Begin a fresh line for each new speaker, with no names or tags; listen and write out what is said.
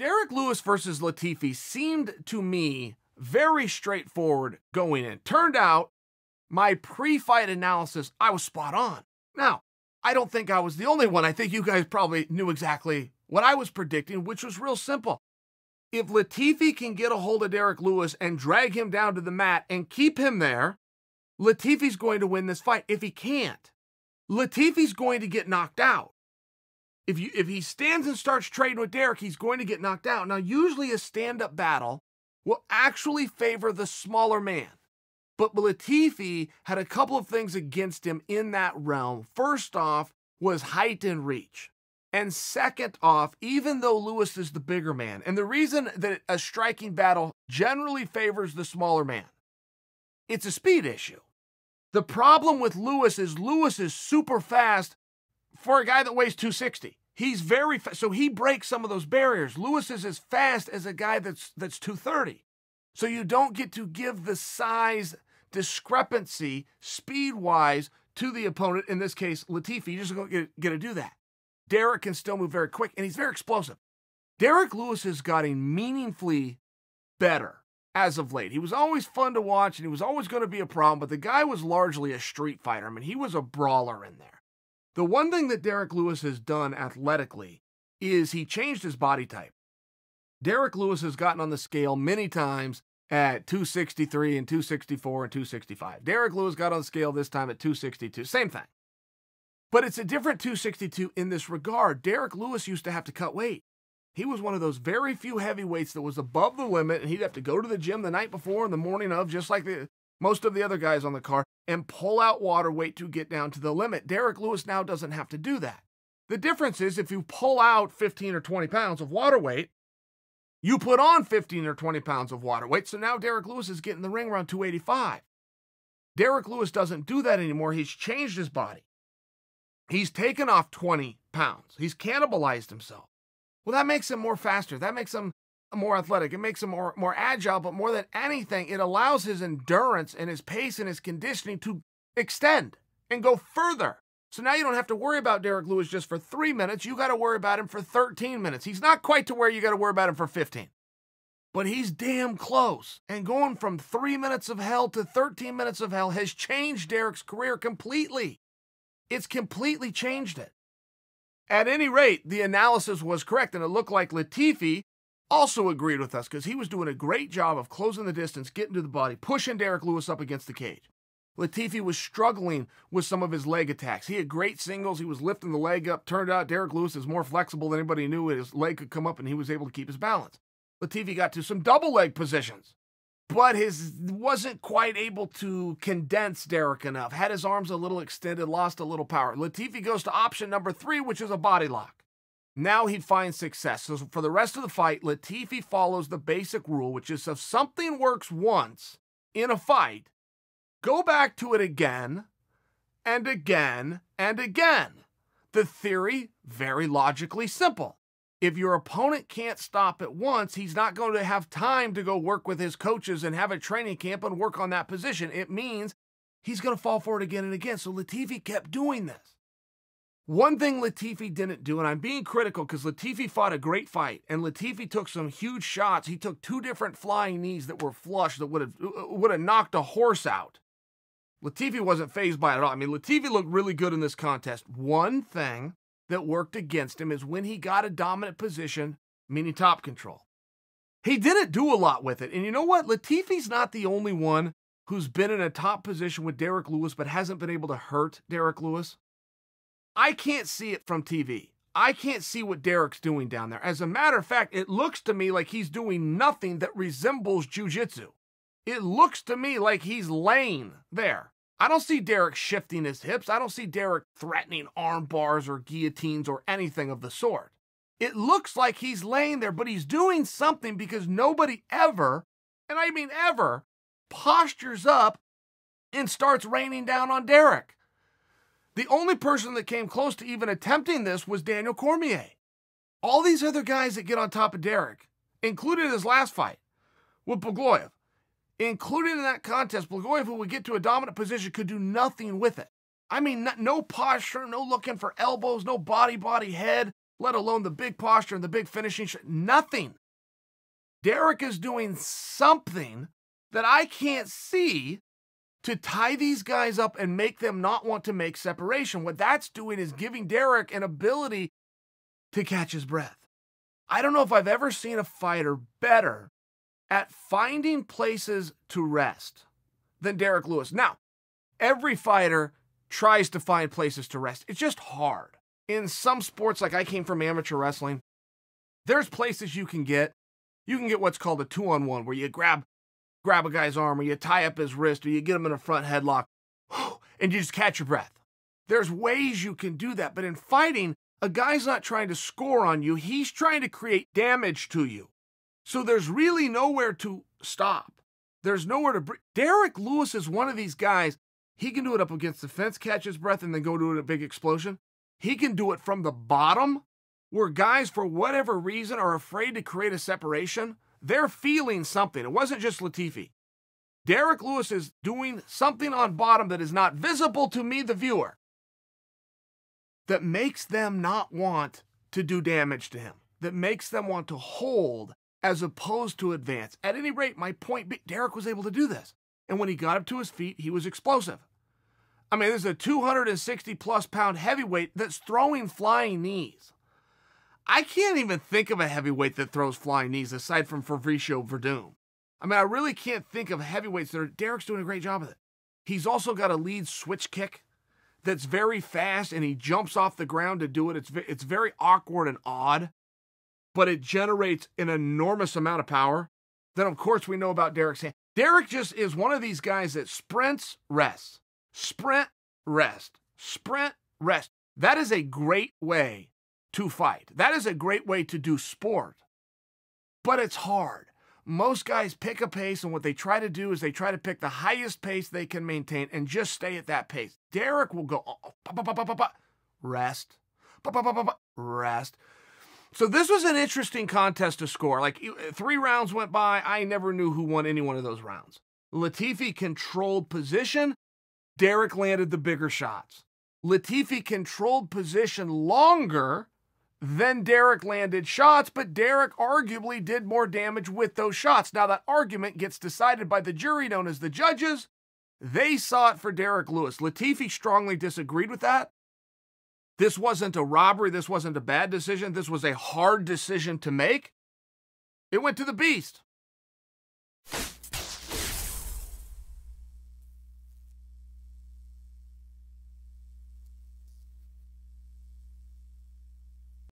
Derrick Lewis versus Latifi seemed to me very straightforward going in. Turned out my pre fight analysis, I was spot on. Now, I don't think I was the only one. I think you guys probably knew exactly what I was predicting, which was real simple. If Latifi can get a hold of Derrick Lewis and drag him down to the mat and keep him there, Latifi's going to win this fight. If he can't, Latifi's going to get knocked out. If you if he stands and starts trading with Derrick, he's going to get knocked out. Now, usually a stand-up battle will actually favor the smaller man. But Latifi had a couple of things against him in that realm. First off was height and reach. And second off, even though Lewis is the bigger man, and the reason that a striking battle generally favors the smaller man, it's a speed issue. The problem with Lewis is Lewis is super fast for a guy that weighs 260. He's very fast, so he breaks some of those barriers. Lewis is as fast as a guy that's that's 230. So you don't get to give the size discrepancy speed-wise to the opponent, in this case, Latifi. You just don't get, get to do that. Derrick can still move very quick, and he's very explosive. Derrick Lewis is getting meaningfully better as of late. He was always fun to watch, and he was always going to be a problem, but the guy was largely a street fighter. I mean, he was a brawler in there. The one thing that Derrick Lewis has done athletically is he changed his body type. Derrick Lewis has gotten on the scale many times at 263 and 264 and 265. Derrick Lewis got on the scale this time at 262. Same thing. But it's a different 262 in this regard. Derrick Lewis used to have to cut weight. He was one of those very few heavyweights that was above the limit, and he'd have to go to the gym the night before and the morning of, just like the, most of the other guys on the car, and pull out water weight to get down to the limit. Derrick Lewis now doesn't have to do that. The difference is if you pull out 15 or 20 pounds of water weight, you put on 15 or 20 pounds of water weight. So now Derrick Lewis is getting the ring around 285. Derrick Lewis doesn't do that anymore. He's changed his body. He's taken off 20 pounds. He's cannibalized himself. Well, that makes him more faster. That makes him more athletic. It makes him more, more agile, but more than anything, it allows his endurance and his pace and his conditioning to extend and go further. So now you don't have to worry about Derrick Lewis just for three minutes. You got to worry about him for 13 minutes. He's not quite to where you got to worry about him for 15, but he's damn close. And going from three minutes of hell to 13 minutes of hell has changed Derrick's career completely. It's completely changed it. At any rate, the analysis was correct, and it looked like Latifi also agreed with us because he was doing a great job of closing the distance, getting to the body, pushing Derrick Lewis up against the cage. Latifi was struggling with some of his leg attacks. He had great singles. He was lifting the leg up. Turned out Derrick Lewis is more flexible than anybody knew. His leg could come up and he was able to keep his balance. Latifi got to some double leg positions but his wasn't quite able to condense Derrick enough. Had his arms a little extended, lost a little power. Latifi goes to option number three, which is a body lock. Now he finds success. So for the rest of the fight, Latifi follows the basic rule, which is if something works once in a fight, go back to it again and again and again. The theory, very logically simple. If your opponent can't stop at once, he's not going to have time to go work with his coaches and have a training camp and work on that position. It means he's going to fall for it again and again. So Latifi kept doing this. One thing Latifi didn't do, and I'm being critical because Latifi fought a great fight, and Latifi took some huge shots. He took two different flying knees that were flush that would have uh, uh, would have knocked a horse out. Latifi wasn't phased by it at all. I mean, Latifi looked really good in this contest. One thing that worked against him is when he got a dominant position, meaning top control. He didn't do a lot with it. And you know what? Latifi's not the only one who's been in a top position with Derrick Lewis but hasn't been able to hurt Derrick Lewis. I can't see it from TV. I can't see what Derrick's doing down there. As a matter of fact, it looks to me like he's doing nothing that resembles jujitsu. It looks to me like he's laying there. I don't see Derrick shifting his hips. I don't see Derrick threatening arm bars or guillotines or anything of the sort. It looks like he's laying there, but he's doing something because nobody ever, and I mean ever, postures up and starts raining down on Derrick. The only person that came close to even attempting this was Daniel Cormier. All these other guys that get on top of Derrick, including his last fight with Blagoev, including in that contest, Blagoev, who would get to a dominant position, could do nothing with it. I mean, no posture, no looking for elbows, no body, body, head. let alone the big posture and the big finishing shot. Nothing. Derrick is doing something that I can't see to tie these guys up and make them not want to make separation. What that's doing is giving Derrick an ability to catch his breath. I don't know if I've ever seen a fighter better at finding places to rest than Derrick Lewis. Now, every fighter tries to find places to rest. It's just hard. In some sports, like I came from amateur wrestling, there's places you can get. You can get what's called a two on one, where you grab grab a guy's arm or you tie up his wrist or you get him in a front headlock and you just catch your breath. There's ways you can do that, but in fighting, a guy's not trying to score on you, he's trying to create damage to you. So there's really nowhere to stop. There's nowhere to. Br- Derrick Lewis is one of these guys. He can do it up against the fence, catch his breath, and then go do a big explosion. He can do it from the bottom, where guys, for whatever reason, are afraid to create a separation. They're feeling something. It wasn't just Latifi. Derrick Lewis is doing something on bottom that is not visible to me, the viewer, that makes them not want to do damage to him, that makes them want to hold as opposed to advance. At any rate, my point Derrick was able to do this. And when he got up to his feet, he was explosive. I mean, this is a 260 plus pound heavyweight that's throwing flying knees. I can't even think of a heavyweight that throws flying knees aside from Fabricio Werdum. I mean, I really can't think of heavyweights that are. Derrick's doing a great job of it. He's also got a lead switch kick that's very fast and he jumps off the ground to do it. It's, it's very awkward and odd, but it generates an enormous amount of power. Then, of course, we know about Derrick's hand. Derrick just is one of these guys that sprints, rests, sprint, rest, sprint, rest. That is a great way to fight. That is a great way to do sport, but it's hard. Most guys pick a pace, and what they try to do is they try to pick the highest pace they can maintain and just stay at that pace. Derrick will go rest, rest. So this was an interesting contest to score. Like uh, three rounds went by, I never knew who won any one of those rounds. Latifi controlled position. Derrick landed the bigger shots. Latifi controlled position longer then Derrick landed shots, but Derrick arguably did more damage with those shots. Now, that argument gets decided by the jury known as the judges. They saw it for Derrick Lewis. Latifi strongly disagreed with that. This wasn't a robbery. This wasn't a bad decision. This was a hard decision to make. It went to the beast.